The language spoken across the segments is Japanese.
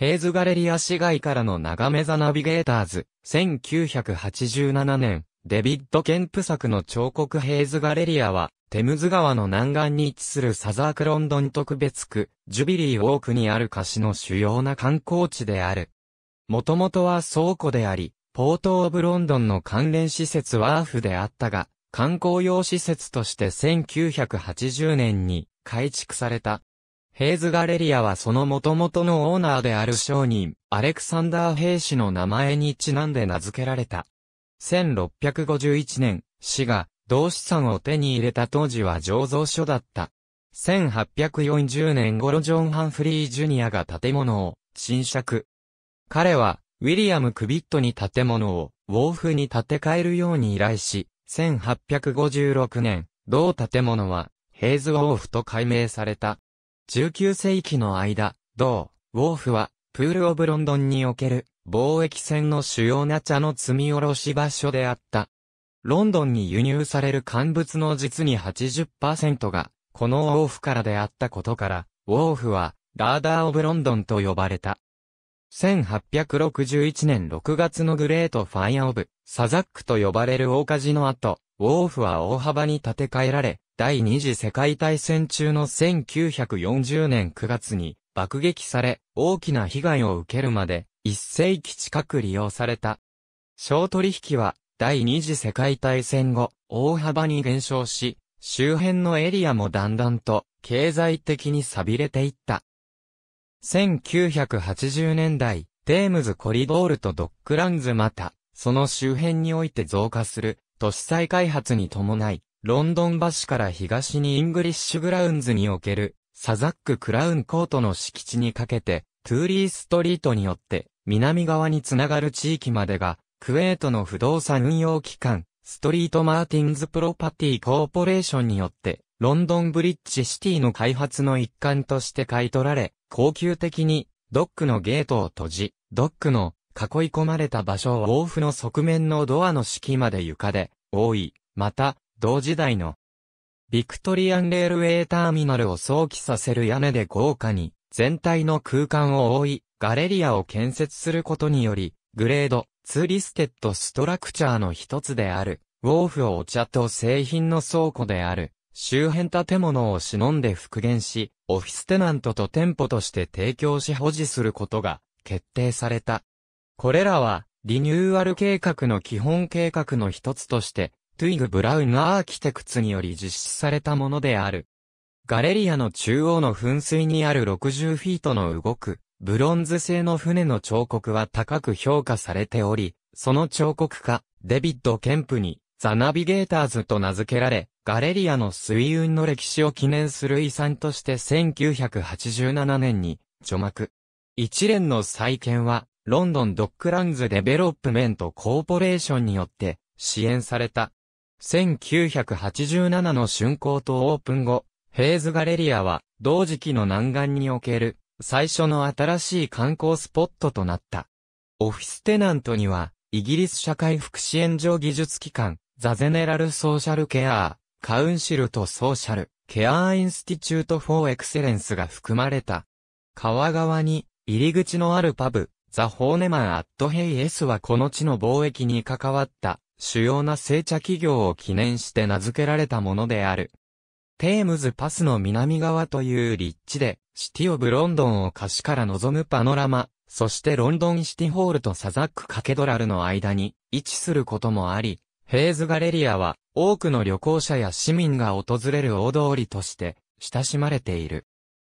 ヘイズガレリア市街からの眺めザナビゲーターズ、1987年、デビッド・ケンプ作の彫刻ヘイズガレリアは、テムズ川の南岸に位置するサザークロンドン特別区、ジュビリーウォークにある歌詞の主要な観光地である。もともとは倉庫であり、ポート・オブ・ロンドンの関連施設ワーフであったが、観光用施設として1980年に改築された。ヘイズガレリアはその元々のオーナーである商人、アレクサンダー・ヘイ氏の名前にちなんで名付けられた。1651年、市が同資産を手に入れた当時は醸造所だった。1840年頃ジョン・ハンフリー・ジュニアが建物を新借。彼は、ウィリアム・クビットに建物を、ウォーフに建て替えるように依頼し、1856年、同建物は、ヘイズ・ウォーフと改名された。19世紀の間、同、ウォーフは、プール・オブ・ロンドンにおける、貿易船の主要な茶の積み下ろし場所であった。ロンドンに輸入される乾物の実に80%が、このウォーフからであったことから、ウォーフは、ラーダー・オブ・ロンドンと呼ばれた。1861年6月のグレート・ファイア・オブ・サザックと呼ばれる大火事の後、ウォーフは大幅に建て替えられ、第二次世界大戦中の1940年9月に爆撃され、大きな被害を受けるまで、一世紀近く利用された。小取引は、第二次世界大戦後、大幅に減少し、周辺のエリアもだんだんと、経済的に錆びれていった。1980年代、テームズコリドールとドッグランズまた、その周辺において増加する、都市再開発に伴い、ロンドン橋から東にイングリッシュグラウンズにおける、サザッククラウンコートの敷地にかけて、トゥーリーストリートによって、南側につながる地域までが、クウェートの不動産運用機関、ストリートマーティンズプロパティコーポレーションによって、ロンドンブリッジシティの開発の一環として買い取られ、高級的に、ドックのゲートを閉じ、ドックの囲い込まれた場所をウォーフの側面のドアの敷居まで床で覆い、また、同時代の Victorian railway terminal を想起させる屋根で豪華に、全体の空間を覆い、ガレリアを建設することにより、 Grade II listed structure の一つである、ウォーフをお茶と製品の倉庫である、周辺建物を忍んで復元し、オフィステナントと店舗として提供し保持することが決定された。これらは、リニューアル計画の基本計画の一つとして、 Twigg Brown Architects により実施されたものである。ガレリアの中央の噴水にある60フィートの動く、ブロンズ製の船の彫刻は高く評価されており、その彫刻家、デビッド・ケンプに、 The Navigators と名付けられ、ガレリアの水運の歴史を記念する遺産として1987年に除幕。一連の再建は、 London Docklands Development Corporation によって支援された。1987の竣工とオープン後、ヘーズガレリアは同時期の南岸における最初の新しい観光スポットとなった。オフィステナントにはイギリス社会福祉援助技術機関 The General Social Care Council と Social Care Institute for Excellence が含まれた。川側に入り口のあるパブ、ザ・ホーネマン・アット・ヘイ・エスはこの地の貿易に関わった主要な製茶企業を記念して名付けられたものである。テームズパスの南側という立地で、シティオブロンドンを歌詞から望むパノラマ、そしてロンドンシティホールとサザックカケドラルの間に位置することもあり、ヘーズガレリアは多くの旅行者や市民が訪れる大通りとして親しまれている。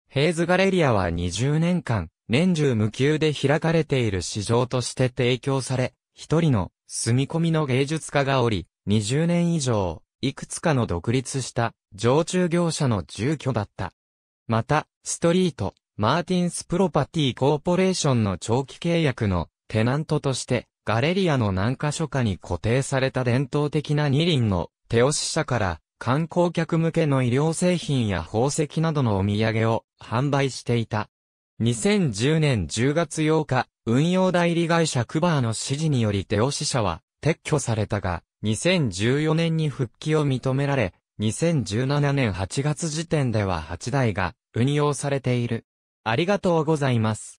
ヘーズガレリアは20年間、年中無休で開かれている市場として提供され、一人の住み込みの芸術家がおり、20年以上、いくつかの独立した常駐業者の住居だった。また、ストリート、マーティンスプロパティコーポレーションの長期契約のテナントとして、ガレリアの何箇所かに固定された伝統的な二輪の手押し車から観光客向けの医療製品や宝石などのお土産を販売していた。2010年10月8日、運用代理会社クバーの指示により手押し社は撤去されたが、2014年に復帰を認められ、2017年8月時点では8台が運用されている。ありがとうございます。